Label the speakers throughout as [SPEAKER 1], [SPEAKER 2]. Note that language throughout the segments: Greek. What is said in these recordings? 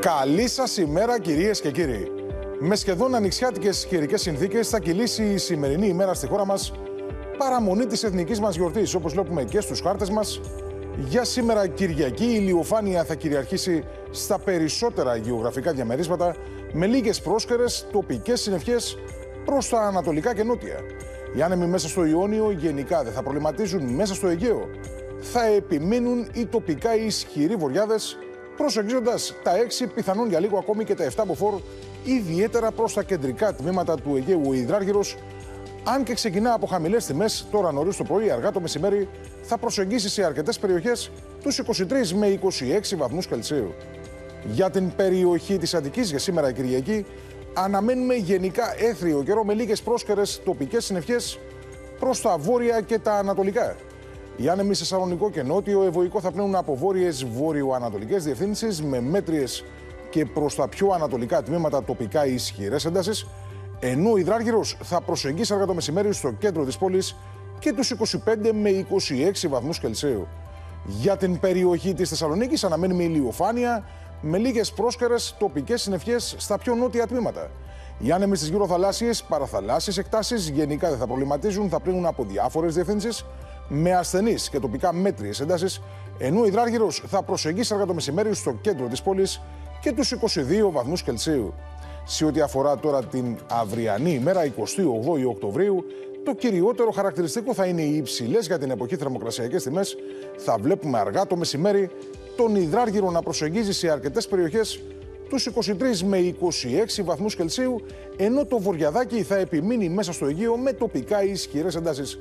[SPEAKER 1] Καλή σας ημέρα, κυρίες και κύριοι. Με σχεδόν ανοιξιάτικες καιρικέ συνθήκες θα κυλήσει η σημερινή ημέρα στη χώρα μας παραμονή της εθνικής μας γιορτής, όπως βλέπουμε και στους χάρτες μας. Για σήμερα, Κυριακή, η ηλιοφάνεια θα κυριαρχήσει στα περισσότερα γεωγραφικά διαμερίσματα, με λίγες πρόσκαιρες τοπικές συννεφιέ προς τα ανατολικά και νότια. Οι άνεμοι μέσα στο Ιόνιο γενικά δεν θα προβληματίζουν μέσα στο Αιγαίο. Θα επιμείνουν οι τοπικά ισχυροί βορειάδε, προσεγγίζοντας τα 6, πιθανόν για λίγο ακόμη και τα 7 μποφόρ, ιδιαίτερα προς τα κεντρικά τμήματα του Αιγαίου. Ο υδράργυρο, αν και ξεκινά από χαμηλές τιμές, τώρα νωρίς το πρωί, αργά το μεσημέρι, θα προσεγγίσει σε αρκετές περιοχές τους 23 με 26 βαθμούς Κελσίου. Για την περιοχή της Αττικής για σήμερα Κυριακή, αναμένουμε γενικά έθριο καιρό με λίγες πρόσκαιρες τοπικές συννεφιέ προς τα βόρεια και τα ανατολικά. Οι άνεμοι σε Σαλονικό και Νότιο Ευωικό θα πνέουν από βόρειες βόρειο-ανατολικές διευθύνσεις με μέτριες και προς τα πιο ανατολικά τμήματα τοπικά ισχυρές έντασης, ενώ ο υδράργυρος θα προσεγγίσει αργά το μεσημέρι στο κέντρο της πόλης και τους 25 με 26 βαθμούς Κελσίου. Για την περιοχή της Θεσσαλονίκης αναμένουμε ηλιοφάνεια με λίγες πρόσκαιρες τοπικές συννεφιές στα πιο νότια τμήματα. Οι άνεμοι στι γύρω θαλάσσιε, παραθαλάσσιες εκτάσεις γενικά δεν θα προβληματίζουν, θα πλύνουν από διάφορες διευθύνσεις με ασθενείς και τοπικά μέτριε έντασης, ενώ ο υδράργυρο θα προσεγγίσει αργά το μεσημέρι στο κέντρο της πόλης και τους 22 βαθμούς Κελσίου. Σε ό,τι αφορά τώρα την αυριανή ημέρα, 28 Οκτωβρίου, το κυριότερο χαρακτηριστικό θα είναι οι υψηλές για την εποχή θερμοκρασιακές τιμές. Θα βλέπουμε αργά το μεσημέρι τον υδράργυρο να προσεγγίζει σε αρκετές περιοχές τους 23 με 26 βαθμούς Κελσίου, ενώ το βορειαδάκι θα επιμείνει μέσα στο Αιγαίο με τοπικά ισχυρές εντάσεις.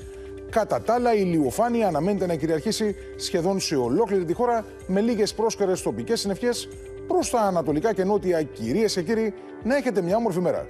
[SPEAKER 1] Κατά τα άλλα, η ηλιοφάνεια αναμένεται να κυριαρχήσει σχεδόν σε ολόκληρη τη χώρα με λίγες πρόσκαιρες τοπικές συννεφιές προς τα ανατολικά και νότια. Κυρίες και κύριοι, να έχετε μια όμορφη μέρα.